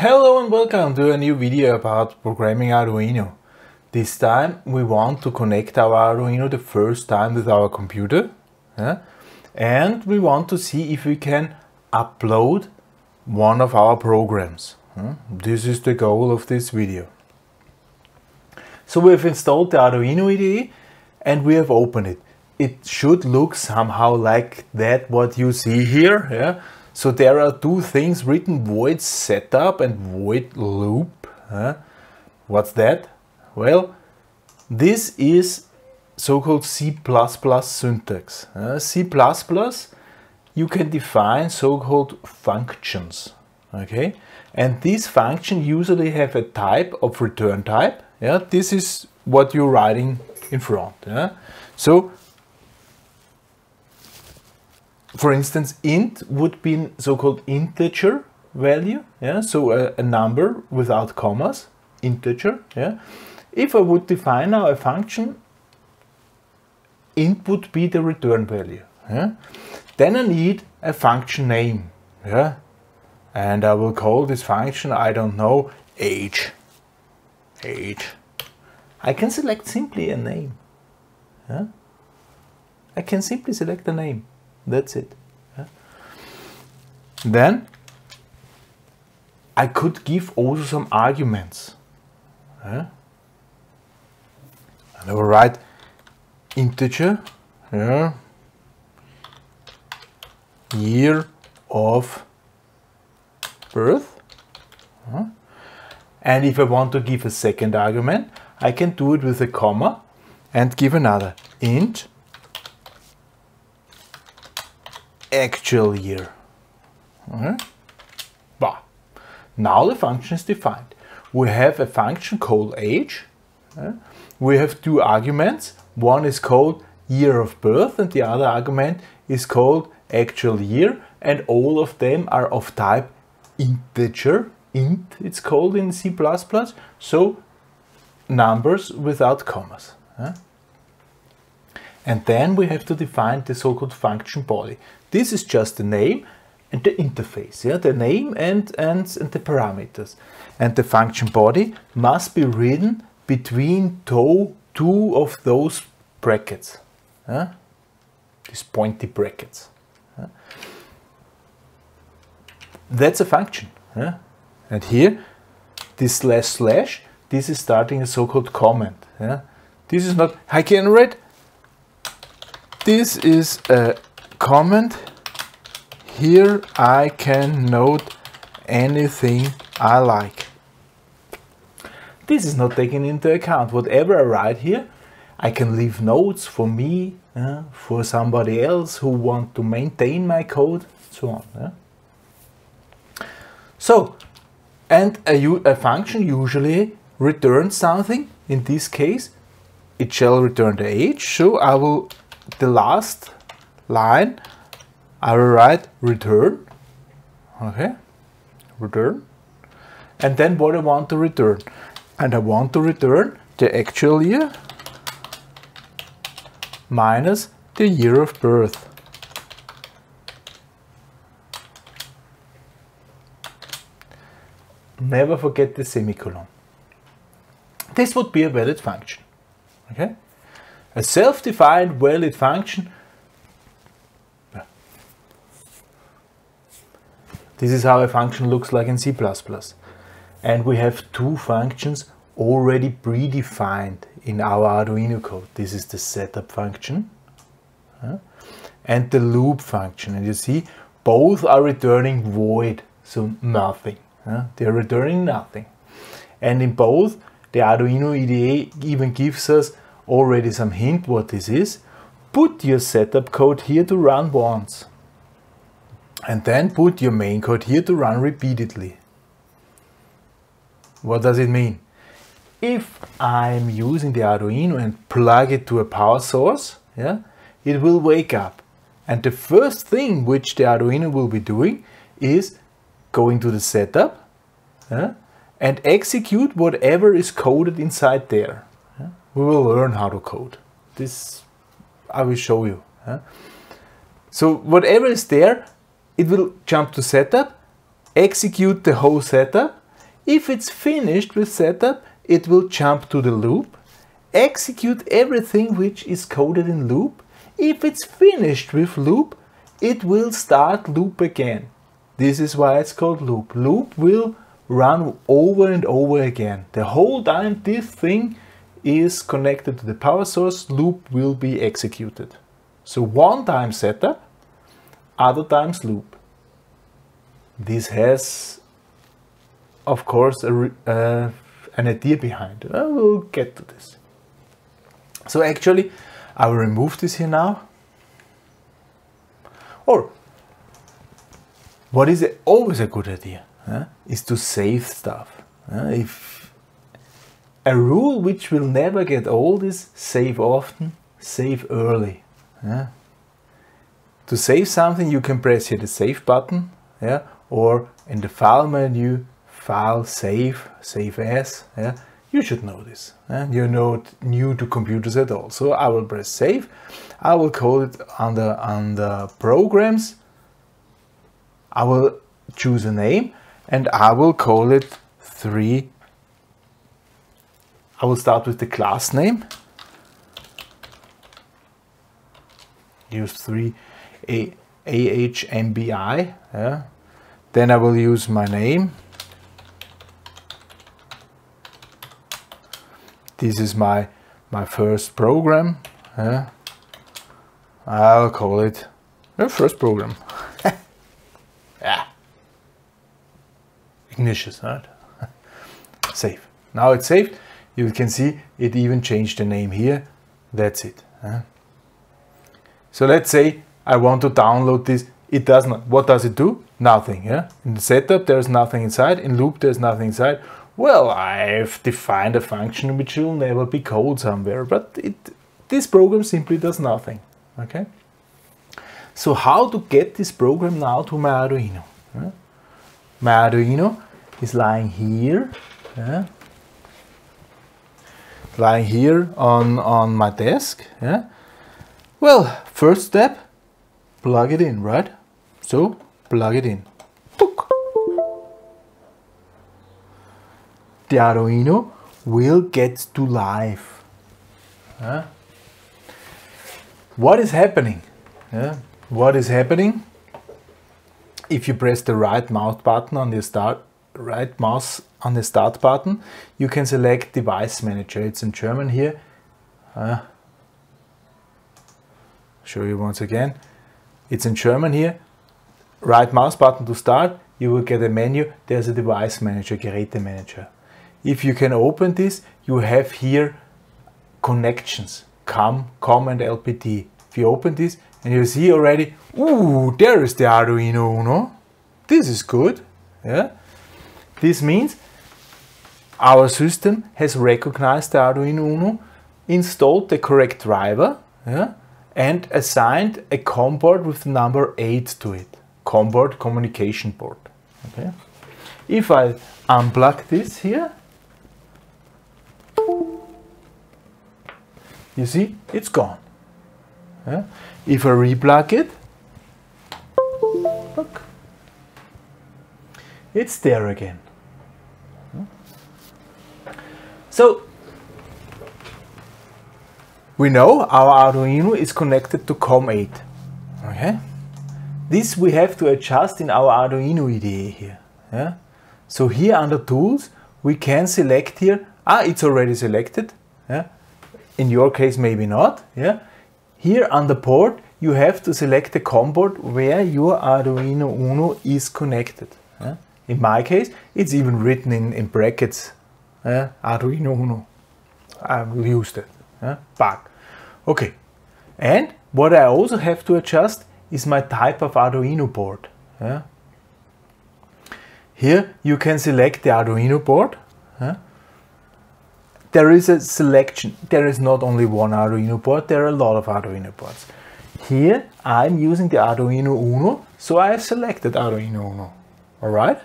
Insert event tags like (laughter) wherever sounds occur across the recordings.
Hello and welcome to a new video about programming Arduino. This time we want to connect our Arduino the first time with our computer yeah? and we want to see if we can upload one of our programs. This is the goal of this video. So we have installed the Arduino IDE and we have opened it. It should look somehow like that what you see here. Yeah? So there are two things written, void setup and void loop. Huh? What's that? Well, this is so-called C++ syntax. Uh, C++, you can define so-called functions, okay? And these functions usually have a type of return type. Yeah, this is what you're writing in front. Yeah? So for instance, int would be so-called integer value, yeah, so a, a, number without commas, integer, yeah. If I would define now a function, int would be the return value, yeah. Then I need a function name, yeah, and I will call this function, I don't know, age, age. I can select simply a name, yeah. I can simply select a name. That's it. Then I could give also some arguments. Yeah. And I will write integer yeah, year of birth. Yeah. And if I want to give a second argument, I can do it with a comma and give another int actual year. Mhm. Okay. Bah. Now the function is defined. We have a function called age. Okay. We have two arguments. One is called year of birth and the other argument is called actual year and all of them are of type integer, int it's called in C++, so numbers without commas. Eh? And then we have to define the so-called function body. This is just the name and the interface, yeah, the name and, and, and the parameters. And the function body must be written between two, two of those brackets, yeah? these pointy brackets. Yeah? That's a function. Yeah? And here, this slash slash, this is starting a so-called comment. Yeah? This is not, I can read, this is a comment. Here I can note anything I like. This is not taken into account. Whatever I write here, I can leave notes for me, uh, for somebody else who want to maintain my code, so on. Yeah? So, and a, a function usually returns something. In this case, it shall return the age. So I will, the last line, I will write return, okay, return, and then what I want to return. And I want to return the actual year minus the year of birth. Never forget the semicolon. This would be a valid function. Okay? A self-defined valid function This is how a function looks like in C++. And we have two functions already predefined in our Arduino code. This is the setup function and the loop function. And you see, both are returning void, so nothing. Uh, they're returning nothing. And in both, the Arduino IDE even gives us already some hint what this is. Put your setup code here to run once and then put your main code here to run repeatedly. What does it mean? If I'm using the Arduino and plug it to a power source, yeah, it will wake up. And the first thing which the Arduino will be doing is going to the setup yeah, and execute whatever is coded inside there. Yeah. We will learn how to code. This I will show you. Yeah. So whatever is there, it will jump to setup, execute the whole setup, If it's finished with setup, it will jump to the loop, execute everything which is coded in loop. If it's finished with loop, it will start loop again. This is why it's called loop. Loop will run over and over again. The whole time this thing is connected to the power source, loop will be executed. So one time setup, other times loop. This has, of course, a, uh, an idea behind it. I will get to this. So actually, I will remove this here now. Or, what is always a good idea, huh? is to save stuff. Uh, if a rule which will never get old is save often, save early. To save something, you can press here the save button, yeah, or in the file menu, file save, save as. Yeah, you should know this. You're not new to computers at all. So I will press save. I will call it under under programs. I will choose a name and I will call it three. I will start with the class name. Use three A AHMBI. Yeah. Then I will use my name. This is my my first program. Yeah. I'll call it the first program. (laughs) yeah. Right? (laughs) Save. Now it's saved. You can see it even changed the name here. That's it. Huh? So let's say I want to download this. It does not. What does it do? Nothing. Yeah. In the setup, there's nothing inside. In loop, there's nothing inside. Well, I've defined a function which will never be called somewhere, but it, this program simply does nothing. Okay. So how to get this program now to my Arduino? Yeah? My Arduino is lying here. Yeah? Lying here on, on my desk. Yeah? Well, first step, plug it in, right? So, plug it in. The Arduino will get to life. Huh? What is happening? Yeah? What is happening? If you press the right mouse button on the start, right mouse on the start button, you can select device manager. It's in German here. Uh, show you once again. It's in German here. Right mouse button to start, you will get a menu. There's a device manager, Geräte manager. If you can open this, you have here connections, COM, COM and LPT. If you open this and you see already, ooh, there is the Arduino Uno. This is good. Yeah. This means our system has recognized the Arduino Uno, installed the correct driver, yeah, and assigned a COM port with the number 8 to it. COM port communication port. Okay. If I unplug this here, you see, it's gone. Yeah. If I replug it, look, it's there again. So we know our Arduino is connected to COM8. Okay? This we have to adjust in our Arduino IDE here. Yeah? So here under tools, we can select here, ah, it's already selected. Yeah? In your case, maybe not. Yeah? Here under port, you have to select the COM port where your Arduino Uno is connected. Yeah? In my case, it's even written in, in brackets, yeah? Arduino Uno. I will use that. Back. Okay, and what I also have to adjust is my type of Arduino board. Here you can select the Arduino board. There is a selection. There is not only one Arduino board, there are a lot of Arduino boards. Here I'm using the Arduino Uno, so I have selected Arduino Uno. Alright,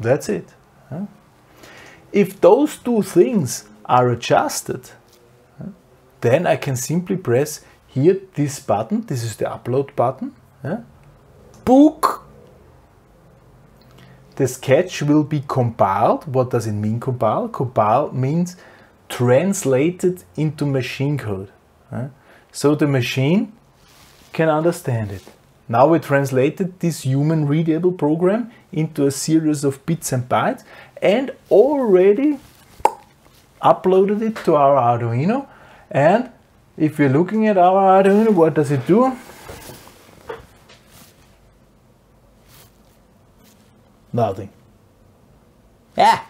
that's it. If those two things are adjusted, then I can simply press here this button, this is the upload button, yeah? book. the sketch will be compiled. What does it mean compile? Compile means translated into machine code. So the machine can understand it. Now we translated this human readable program into a series of bits and bytes and already uploaded it to our Arduino. And if you're looking at our Arduino, what does it do? Nothing. Yeah,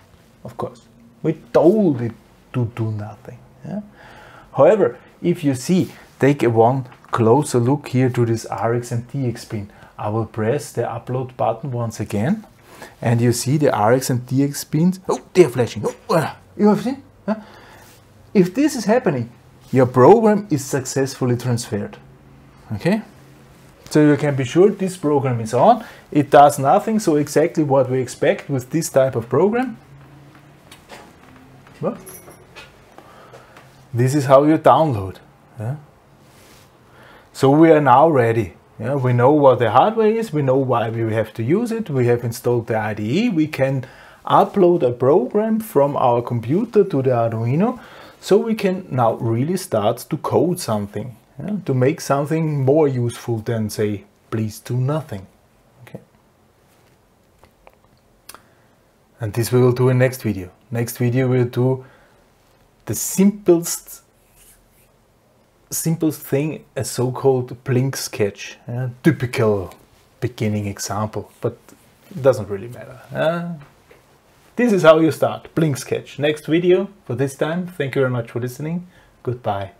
of course. We told it to do nothing. Yeah? However, if you see, take a one closer look here to this RX and TX pin. I will press the upload button once again and you see the RX and TX pins. Oh, they're flashing. Oh, you have seen? Huh? If this is happening, your program is successfully transferred. Okay? So you can be sure this program is on. It does nothing, so exactly what we expect with this type of program. Well, this is how you download. Yeah? So we are now ready. Yeah, we know what the hardware is, we know why we have to use it, we have installed the IDE, we can upload a program from our computer to the Arduino, so we can now really start to code something yeah, to make something more useful than say, please do nothing. Okay. And this we will do in next video. Next video we'll do the simplest simplest thing, a so-called blink sketch. Yeah, typical beginning example, but it doesn't really matter. Uh, this is how you start, blink sketch. Next video for this time. Thank you very much for listening. Goodbye.